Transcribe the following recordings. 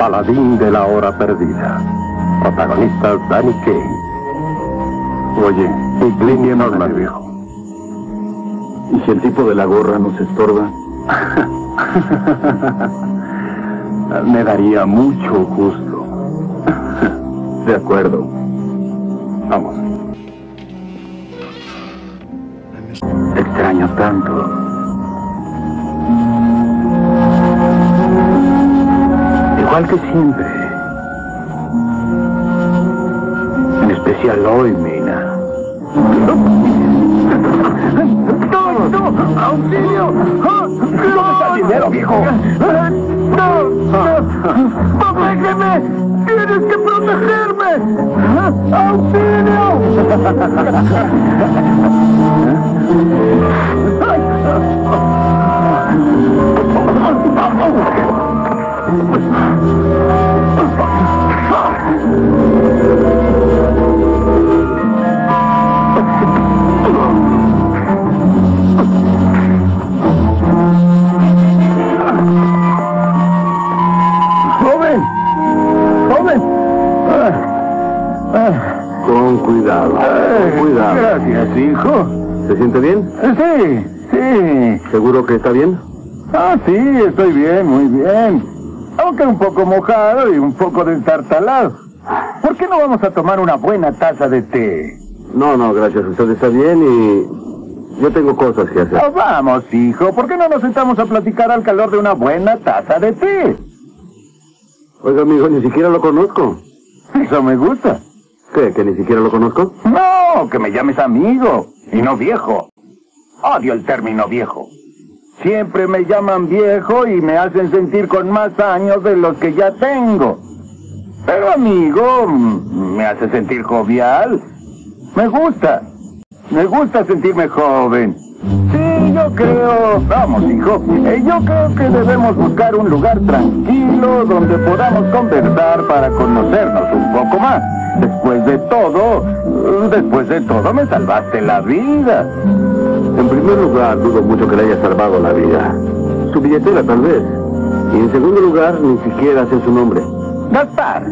Paladín de la hora perdida. Protagonista Danny Kaye. Oye, Y Clint Norman, viejo. ¿y si el tipo de la gorra nos estorba? Me daría mucho gusto. De acuerdo. Vamos. Te extraño tanto. Igual que siempre. En especial hoy, Mina. ¡No, no! ¡Auxilio! ¿Dónde está el dinero, viejo? ¡No! ¡No! ¡Protégeme! ¡Tienes que protegerme! ¡Joven! Cuidado. Con cuidado. Gracias, hijo. ¿Se siente bien? Sí, sí. ¿Seguro que está bien? Ah, sí, estoy bien, muy bien. Aunque un poco mojado y un poco destartalado. ¿Por qué no vamos a tomar una buena taza de té? No, no, gracias. Usted está bien y yo tengo cosas que hacer. Ah, vamos, hijo, ¿por qué no nos sentamos a platicar al calor de una buena taza de té? Oiga, amigo, ni siquiera lo conozco. Eso me gusta. ¿Qué? ¿Que ni siquiera lo conozco? No, que me llames amigo y no viejo. Odio el término viejo. Siempre me llaman viejo y me hacen sentir con más años de los que ya tengo. Pero amigo, me hace sentir jovial. Me gusta. Me gusta sentirme joven. Sí, yo creo... Vamos, hijo. eh, yo creo que debemos buscar un lugar tranquilo donde podamos conversar para conocernos un poco más. Después de todo, después de todo me salvaste la vida. En primer lugar, dudo mucho que le haya salvado la vida. Su billetera, tal vez. Y en segundo lugar, ni siquiera sé su nombre. Gaspar.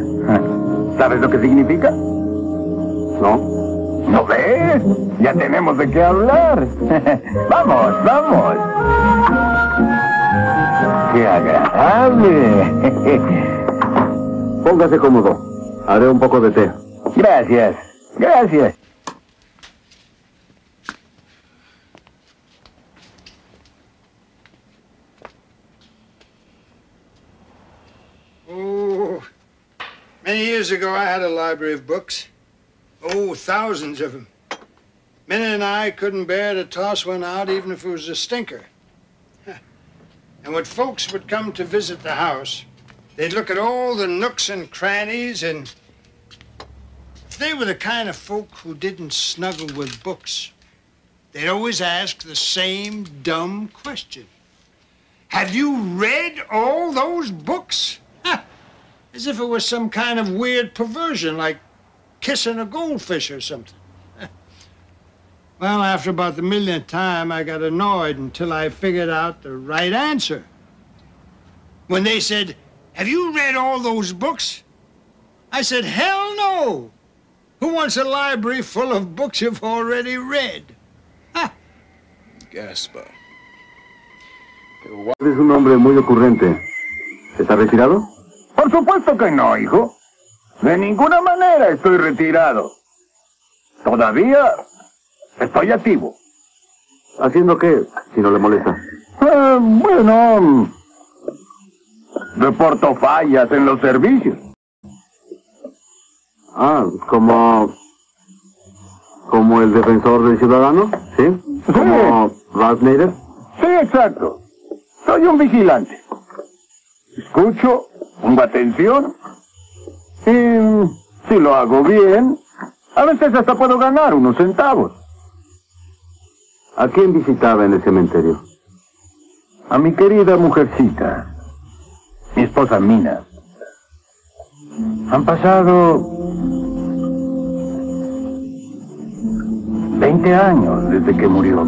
¿Sabes lo que significa? ¿No? ¿No ves? Ya tenemos de qué hablar. vamos, vamos. ¡Qué agradable! Póngase cómodo. Haré un poco de té. gracias, gracias. Oh, many years ago I had a library of books. Oh, thousands of them. Minnie and I couldn't bear to toss one out even if it was a stinker. And when folks would come to visit the house, they'd look at all the nooks and crannies and if they were the kind of folk who didn't snuggle with books, they'd always ask the same dumb question. Have you read all those books? As if it was some kind of weird perversion, like kissing a goldfish or something. well, after about the millionth time, I got annoyed until I figured out the right answer. When they said, Have you read all those books? I said, Hell no! Who wants a library full of books you've already read? Gaspar. Es un hombre muy ocurrente. ¿Está retirado? Por supuesto que no, hijo. De ninguna manera estoy retirado. Todavía estoy activo. ¿Haciendo qué? Si no le molesta. Eh, bueno, reporto fallas en los servicios. Ah, como... Como el defensor del ciudadano, ¿sí? Como Ralph Nader. Sí, exacto. Soy un vigilante. Escucho, pongo atención. Y si lo hago bien, a veces hasta puedo ganar unos centavos. ¿A quién visitaba en el cementerio? A mi querida mujercita, mi esposa Mina. Han pasado 20 años desde que murió.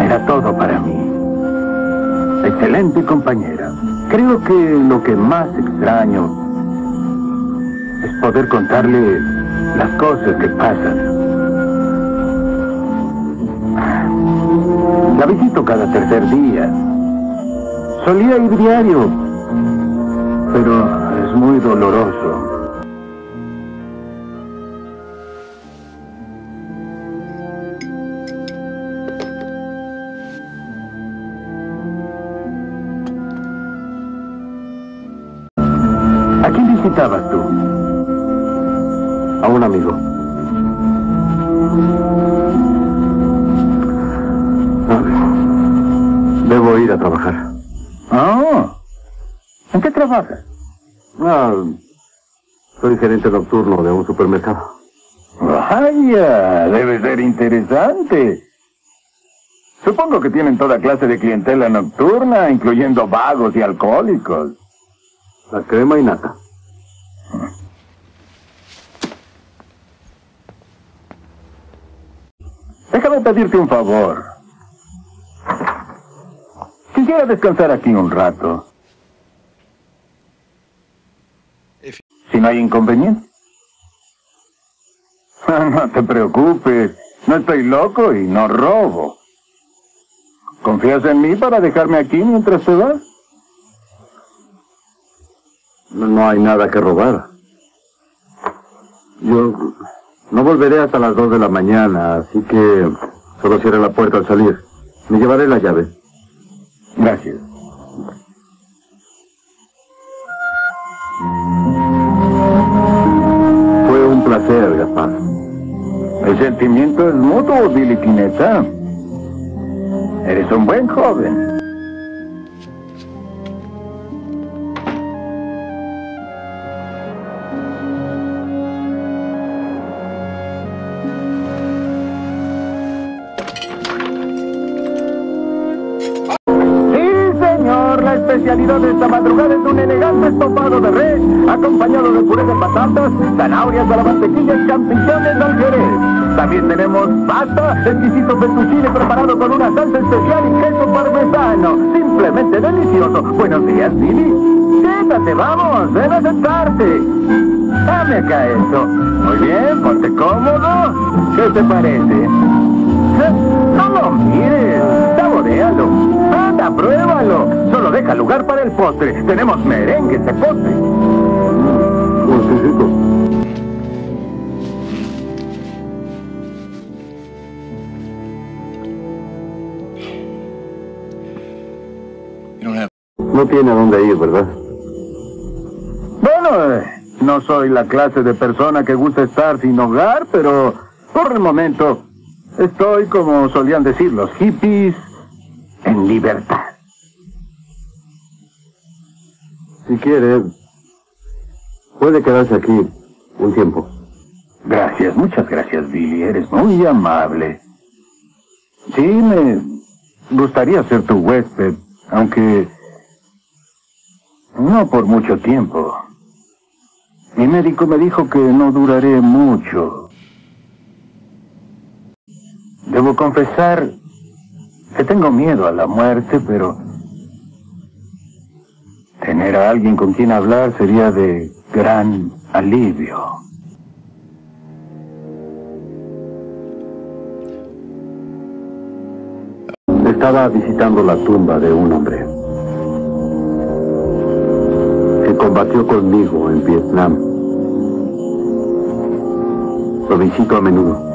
Era todo para mí. Excelente compañera. Creo que lo que más extraño es poder contarle las cosas que pasan. La visito cada tercer día. Solía ir diario, pero es muy doloroso. ¿A quién visitabas tú? A un amigo. Gerente nocturno de un supermercado. Vaya, debe ser interesante. Supongo que tienen toda clase de clientela nocturna, incluyendo vagos y alcohólicos. La crema y nata. Déjame pedirte un favor. Quisiera descansar aquí un rato. Si no hay inconveniente. No te preocupes. No estoy loco y no robo. ¿Confías en mí para dejarme aquí mientras te vas? No, hay nada que robar. Yo no volveré hasta las dos de la mañana, así que solo cierre la puerta al salir. Me llevaré la llave. Gracias. Placer, Gaspar. El sentimiento es mutuo, Billy Quineta. Eres un buen joven. La especialidad de esta madrugada es un elegante estofado de res, acompañado de puré de patatas, zanahorias a la mantequilla champiñones al jerez. También tenemos pasta, exquisito fettuccine preparado con una salsa especial y queso parmesano. Simplemente delicioso. Buenos días, Billy. Siéntate, vamos, a sentarte. Dame acá eso. Muy bien, ponte cómodo. ¿Qué te parece? No lo mires, saborealo. Anda, pruébalo. Solo deja lugar para el postre. Tenemos merengue de postre. No tiene a dónde ir, ¿verdad? Bueno, eh, no soy la clase de persona que gusta estar sin hogar, pero por el momento estoy, como solían decir los hippies, en libertad. Si quiere, puede quedarse aquí un tiempo. Gracias, muchas gracias, Billy. Eres muy amable. Sí, me gustaría ser tu huésped, aunque no por mucho tiempo. Mi médico me dijo que no duraré mucho. Debo confesar que tengo miedo a la muerte, pero tener a alguien con quien hablar sería de gran alivio. Estaba visitando la tumba de un hombre que combatió conmigo en Vietnam. Lo visito a menudo.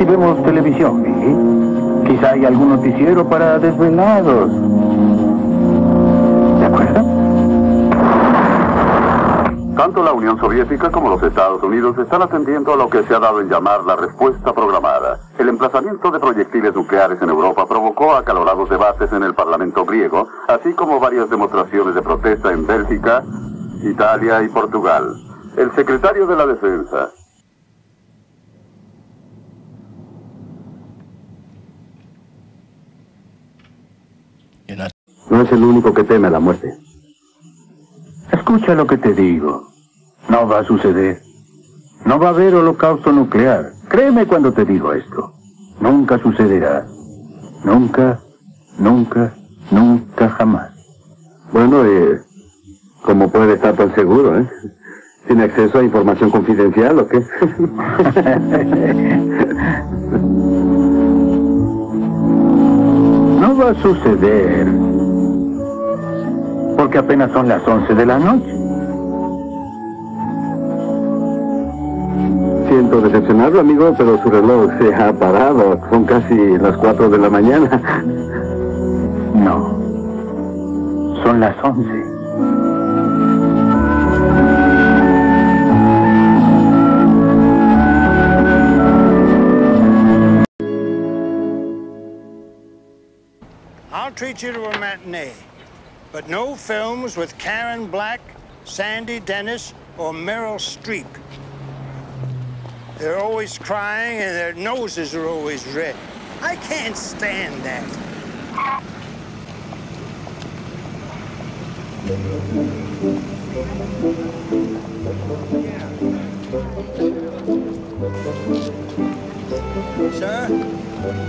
Si vemos televisión, Billy? Quizá hay algún noticiero para desvelados. ¿De acuerdo? Tanto la Unión Soviética como los Estados Unidos están atendiendo a lo que se ha dado en llamar la respuesta programada. El emplazamiento de proyectiles nucleares en Europa provocó acalorados debates en el Parlamento griego, así como varias demostraciones de protesta en Bélgica, Italia y Portugal. El secretario de la Defensa, es el único que teme la muerte. Escucha lo que te digo. No va a suceder. No va a haber holocausto nuclear. Créeme cuando te digo esto. Nunca sucederá. Nunca, nunca, nunca jamás. Bueno, eh, ¿cómo puede estar tan seguro, eh? ¿Tiene acceso a información confidencial o qué? No va a suceder. Porque apenas son las 11 de la noche. Siento decepcionarlo, amigo, pero su reloj se ha parado. Son casi las 4 de la mañana. No. Son las 11. I'll treat you to a matinee. But no films with Karen Black, Sandy Dennis, or Meryl Streep. They're always crying and their noses are always red. I can't stand that. Sir,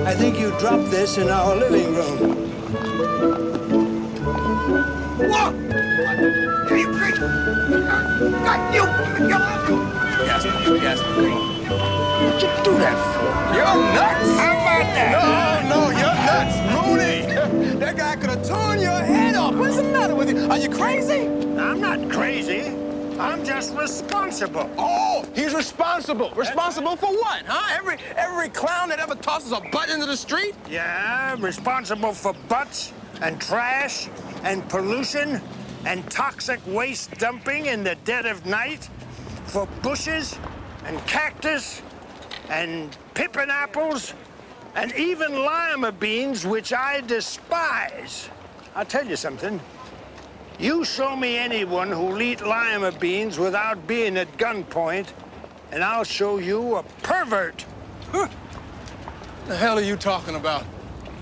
I think you dropped this in our living room. What? Are you crazy? You, you, Yes, yes, What'd you do that for? You're nuts! How about that? No, no, you're nuts, Mooney. That guy could have torn your head off. What's the matter with you? Are you crazy? I'm not crazy. I'm just responsible. Oh, he's responsible. Responsible for what, huh? Every every clown that ever tosses a butt into the street? Yeah, I'm responsible for butts and trash and pollution and toxic waste dumping in the dead of night, for bushes and cactus and pippin apples and even lima beans, which I despise. I'll tell you something. You show me anyone who'll eat lima beans without being at gunpoint, and I'll show you a pervert. What the hell are you talking about?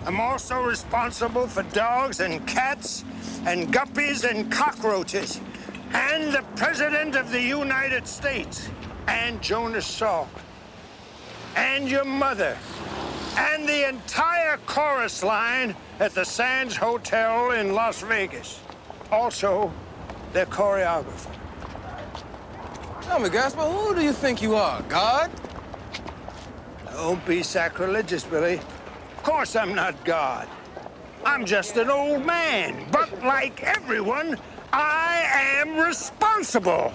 I'm also responsible for dogs and cats and guppies and cockroaches and the President of the United States and Jonas Salk and your mother and the entire chorus line at the Sands Hotel in Las Vegas. Also, their choreographer. Tell me, Gaspar, who do you think you are? God? Don't be sacrilegious, Billy. Of course I'm not God. I'm just an old man. But like everyone, I am responsible.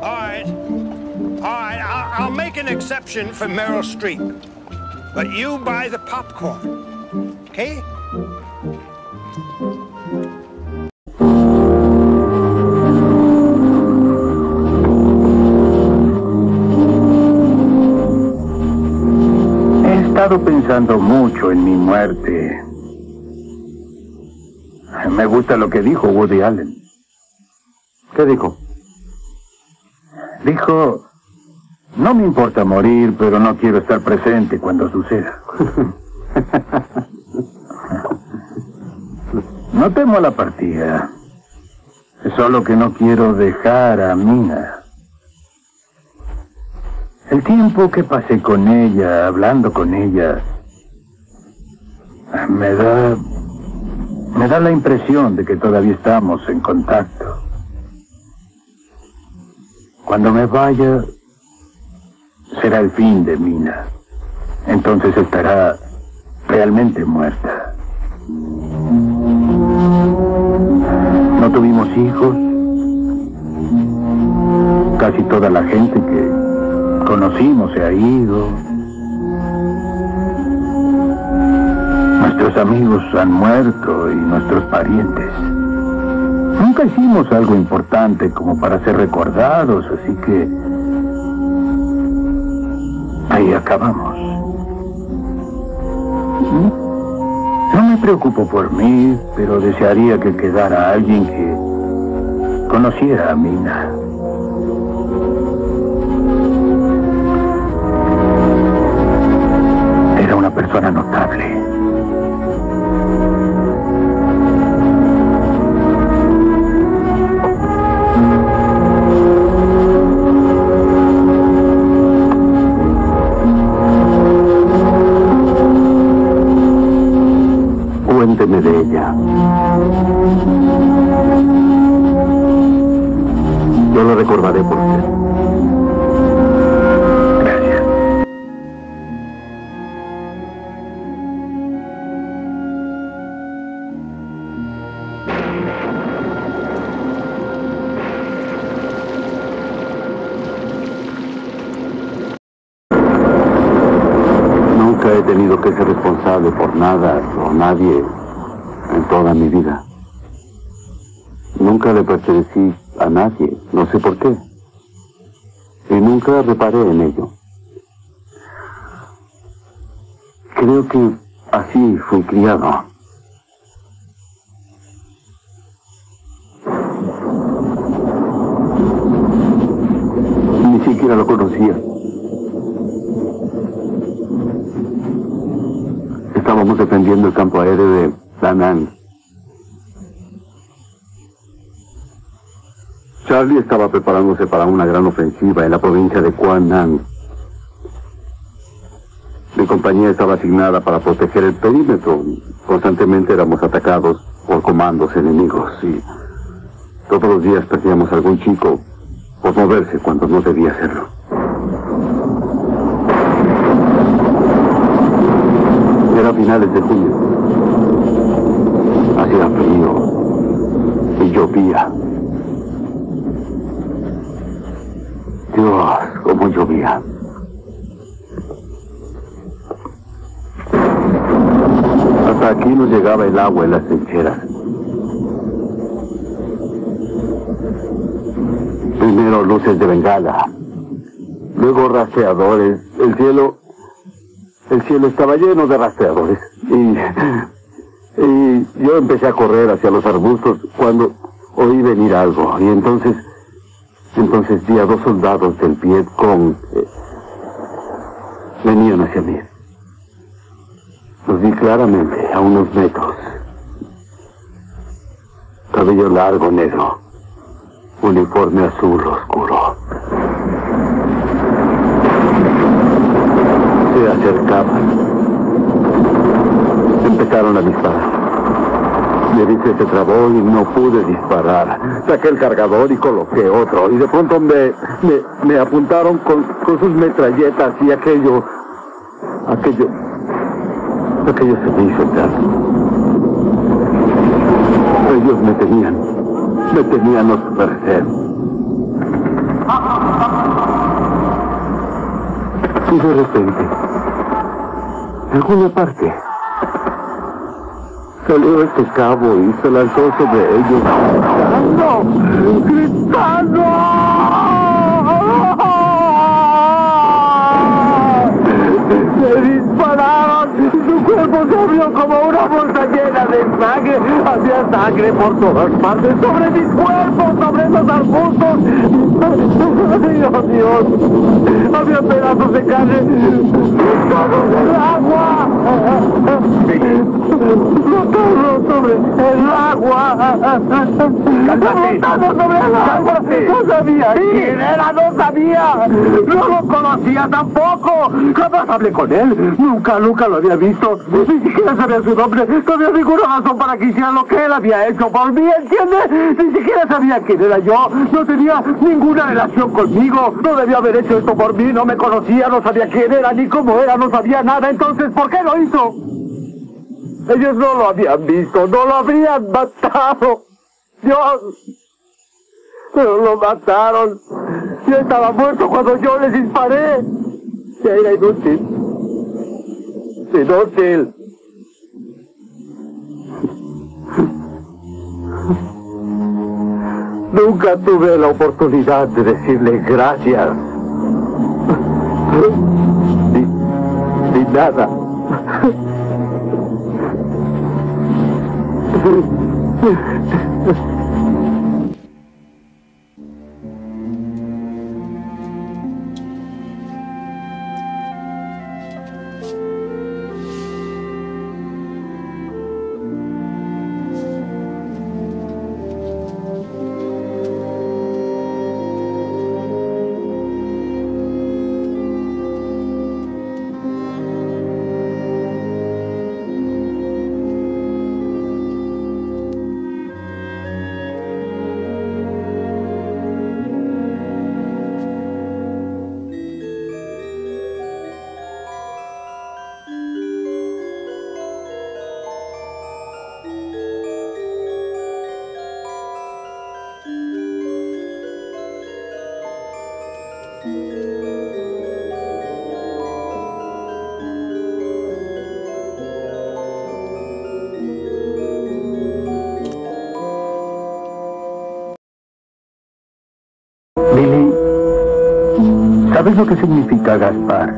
All right. All right, I'll, I'll make an exception for Meryl Streep. But you buy the popcorn. Okay? Estado pensando mucho en mi muerte. Me gusta lo que dijo Woody Allen. ¿Qué dijo? Dijo, no me importa morir, pero no quiero estar presente cuando suceda. No temo la partida. Solo que no quiero dejar a Mina. El tiempo que pasé con ella, hablando con ella, me da... me da la impresión de que todavía estamos en contacto. Cuando me vaya, será el fin de Mina. Entonces estará realmente muerta. No tuvimos hijos. Casi toda la gente que conocimos se ha ido. Nuestros amigos han muerto y nuestros parientes. Nunca hicimos algo importante como para ser recordados, así que ahí acabamos. No me preocupo por mí, pero desearía que quedara alguien que conociera a Mina. persona notable. Cuénteme de ella. Nunca he tenido que ser responsable por nada o nadie en toda mi vida. Nunca le pertenecí a nadie, no sé por qué. Y nunca reparé en ello. Creo que así fui criado. Ni siquiera lo conocía. Estábamos defendiendo el campo aéreo de Danang. Charlie estaba preparándose para una gran ofensiva en la provincia de Nam. Mi compañía estaba asignada para proteger el perímetro. Constantemente éramos atacados por comandos enemigos y todos los días perdíamos a algún chico por moverse cuando no debía hacerlo. Era finales de junio. Hacía frío y llovía. Dios, cómo llovía. Hasta aquí nos llegaba el agua en las trincheras. Primero luces de bengala, luego rastreadores. El cielo, el cielo estaba lleno de rastreadores. Y, y yo empecé a correr hacia los arbustos cuando oí venir algo. Y entonces entonces vi a dos soldados del Vietcong. Eh, venían hacia mí. Los vi claramente, a unos metros. Cabello largo, negro. Uniforme azul oscuro. Se acercaban. Empezaron a disparar. Mi rifle se trabó y no pude disparar. Saqué el cargador y coloqué otro. Y de pronto me, me, apuntaron con, con sus metralletas y aquello... Aquello... Aquello se me hizo. Ellos me tenían... Me tenían a su merced. Y de repente... En alguna parte... Salió este cabo y se lanzó sobre ellos. ¡Gritando! ¡Gritando! ¡Me dispararon! Su cuerpo se abrió como una bolsa llena de sangre. Había sangre por todas partes, sobre mi cuerpo, sobre los arbustos. ¡Dios, Dios! Había pedazos de carne flotados en el agua. Flotando sobre el agua. Flotando sobre el agua. No sabía quién era, no sabía. No lo conocía tampoco. Jamás hablé con él. Nunca, nunca lo había visto. Ni siquiera sabía su nombre. No había ninguna razón para que hiciera lo que él había hecho por mí, ¿entiendes? Ni siquiera sabía quién era yo. No tenía ninguna relación conmigo. No debía haber hecho esto por mí. No me conocía, no sabía quién era, ni cómo era, no sabía nada. Entonces, ¿por qué lo hizo? Ellos no lo habían visto, no lo habrían matado. Dios. Pero lo mataron. Yo estaba muerto cuando yo les disparé. Era inútil. Inútil. Nunca tuve la oportunidad de decirle gracias. De, de nada. ¿Sabes lo que significa Gaspar?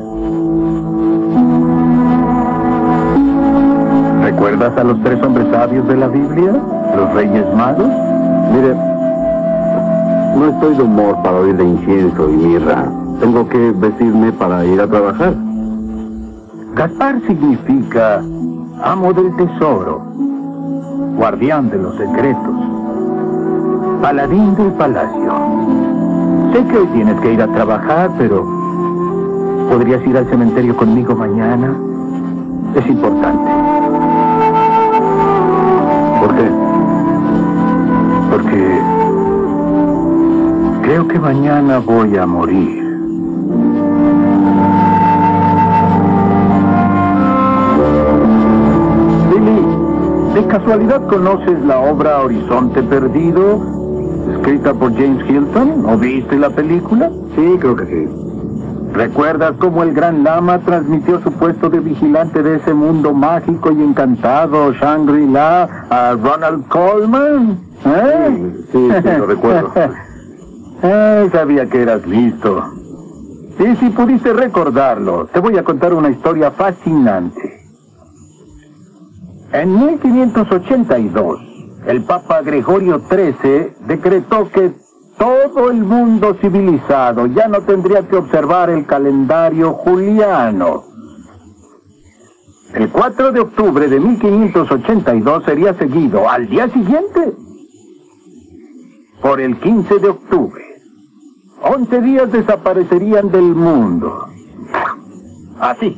¿Recuerdas a los tres hombres sabios de la Biblia? ¿Los reyes magos? Mire, no estoy de humor para oír de incienso y mirra. Tengo que vestirme para ir a trabajar. Gaspar significa amo del tesoro, guardián de los secretos, paladín del palacio. Sé que hoy tienes que ir a trabajar, pero ¿podrías ir al cementerio conmigo mañana? Es importante. ¿Por qué? Porque creo que mañana voy a morir. Billy, ¿de casualidad conoces la obra Horizonte Perdido, escrita por James Hilton? ¿O viste la película? Sí, creo que sí. ¿Recuerdas cómo el Gran Lama transmitió su puesto de vigilante de ese mundo mágico y encantado, Shangri-La, a Ronald Coleman? ¿Eh? Sí, sí, sí, lo recuerdo. Eh, sabía que eras listo. Y si pudiste recordarlo, te voy a contar una historia fascinante. En 1582, el Papa Gregorio XIII decretó que todo el mundo civilizado ya no tendría que observar el calendario juliano. El 4 de octubre de 1582 sería seguido al día siguiente por el 15 de octubre. Once días desaparecerían del mundo. Así.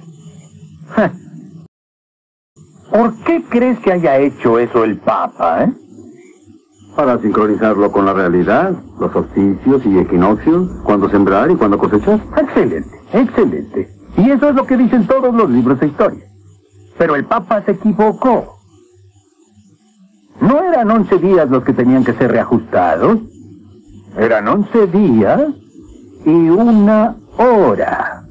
¿Por qué crees que haya hecho eso el Papa, eh? Para sincronizarlo con la realidad, los solsticios y equinoccios, cuándo sembrar y cuándo cosechar. Excelente, excelente. Y eso es lo que dicen todos los libros de historia. Pero el Papa se equivocó. No eran once días los que tenían que ser reajustados. Eran once días y una hora.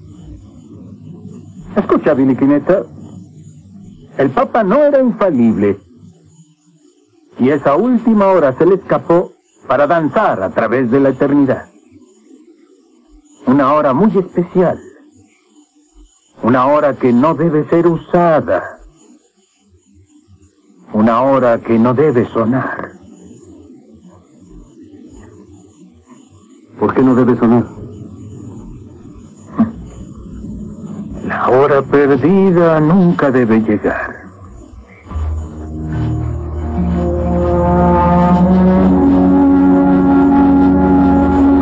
Escucha, Billy Quineta. El Papa no era infalible. Y esa última hora se le escapó para danzar a través de la eternidad. Una hora muy especial. Una hora que no debe ser usada. Una hora que no debe sonar. ¿Por qué no debe sonar? La hora perdida nunca debe llegar.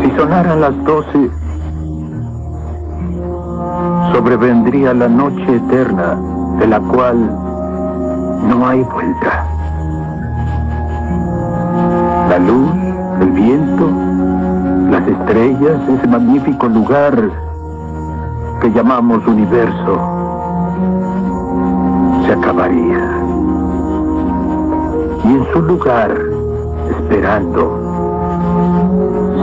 Si sonaran las doce, sobrevendría la noche eterna de la cual no hay vuelta. La luz, el viento, las estrellas, ese magnífico lugar que llamamos universo, se acabaría. Y en su lugar, esperando,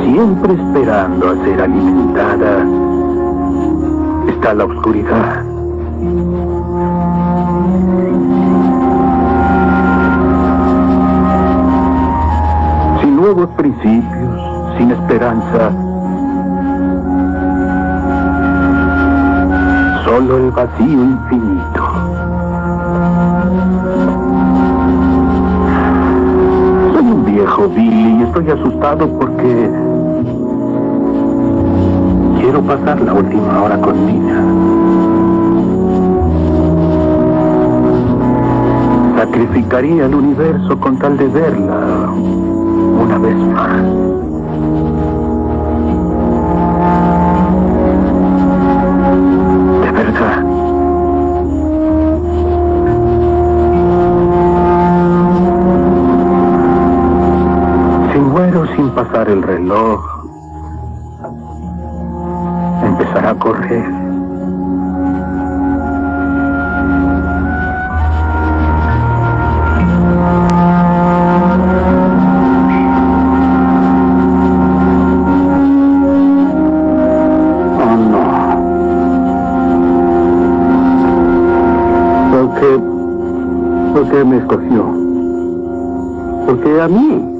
siempre esperando a ser alimentada, está la oscuridad. Sin nuevos principios, sin esperanza, el vacío infinito. Soy un viejo, Billy, y estoy asustado porque quiero pasar la última hora con Nina. Sacrificaría el universo con tal de verla una vez más. El reloj, empezará a correr. Oh. ¿Por qué me escogió? Porque a mí.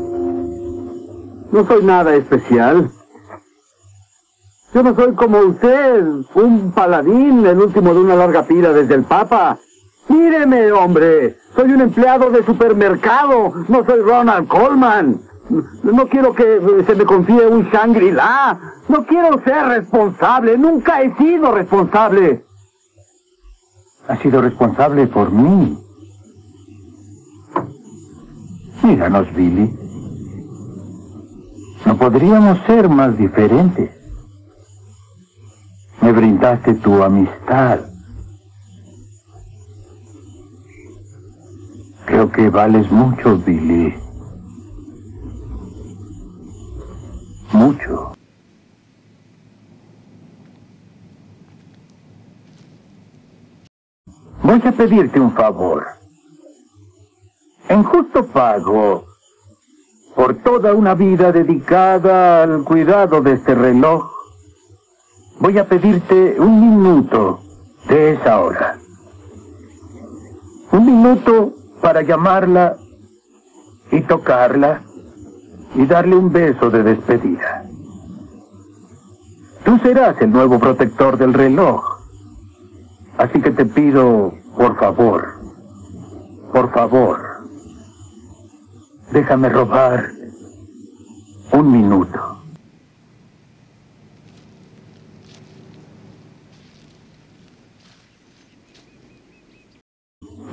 No soy nada especial. Yo no soy como usted, un paladín, el último de una larga pila desde el Papa. Míreme, hombre, soy un empleado de supermercado, no soy Ronald Coleman. No quiero que se me confíe un Shangri-La. No quiero ser responsable, nunca he sido responsable. Ha sido responsable por mí. Míranos, Billy. No podríamos ser más diferentes. Me brindaste tu amistad. Creo que vales mucho, Billy. Mucho. Voy a pedirte un favor. En justo pago por toda una vida dedicada al cuidado de este reloj, voy a pedirte un minuto de esa hora. Un minuto para llamarla y tocarla y darle un beso de despedida. Tú serás el nuevo protector del reloj. Así que te pido, por favor, por favor, déjame robar un minuto.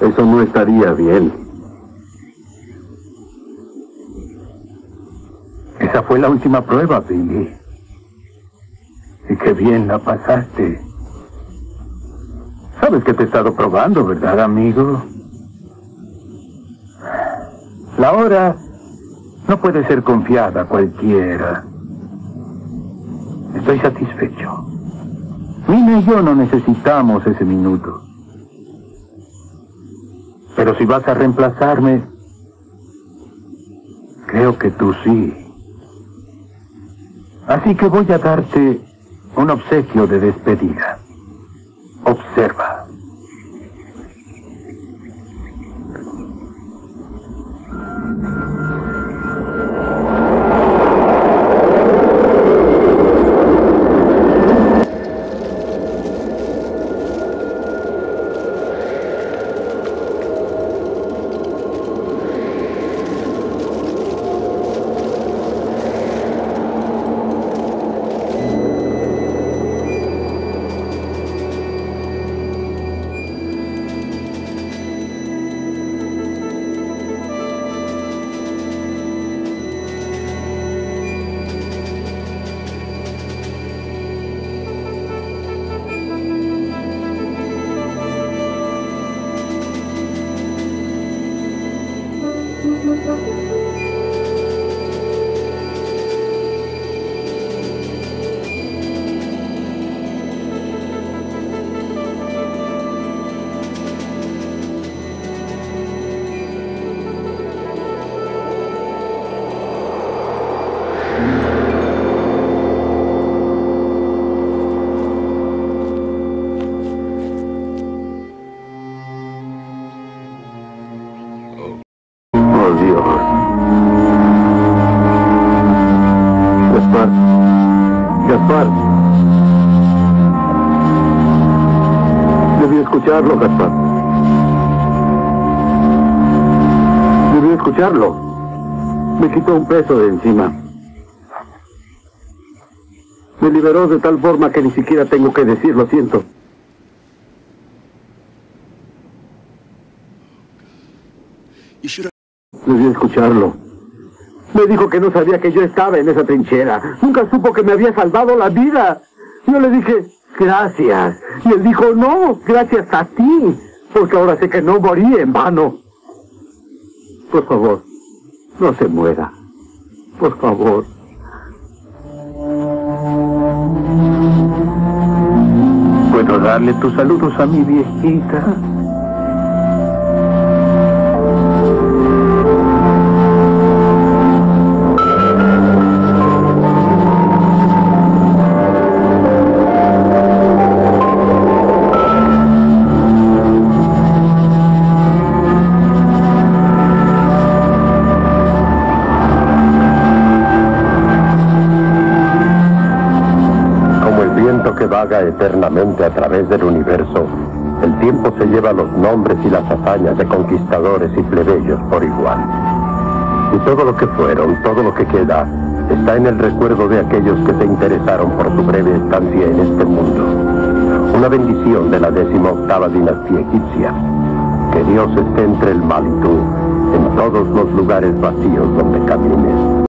Eso no estaría bien. Esa fue la última prueba, Billy. Y qué bien la pasaste. Sabes que te he estado probando, ¿verdad, amigo? La hora no puede ser confiada a cualquiera. Estoy satisfecho. Mina y yo no necesitamos ese minuto. Pero si vas a reemplazarme, creo que tú sí. Así que voy a darte un obsequio de despedida. Gaspar. Debí escucharlo, Gaspar. Debí escucharlo. Me quitó un peso de encima. Me liberó de tal forma que ni siquiera tengo que decir lo siento. Debí escucharlo. Me dijo que no sabía que yo estaba en esa trinchera. Nunca supo que me había salvado la vida. Yo le dije, gracias. Y él dijo, no, gracias a ti. Porque ahora sé que no morí en vano. Por favor, no se muera. Por favor. ¿Puedo darle tus saludos a mi viejita? Eternamente a través del universo, el tiempo se lleva los nombres y las hazañas de conquistadores y plebeyos por igual. Y todo lo que fueron, todo lo que queda, está en el recuerdo de aquellos que se interesaron por su breve estancia en este mundo. Una bendición de la décima octava dinastía egipcia. Que Dios esté entre el mal y tú, en todos los lugares vacíos donde camines.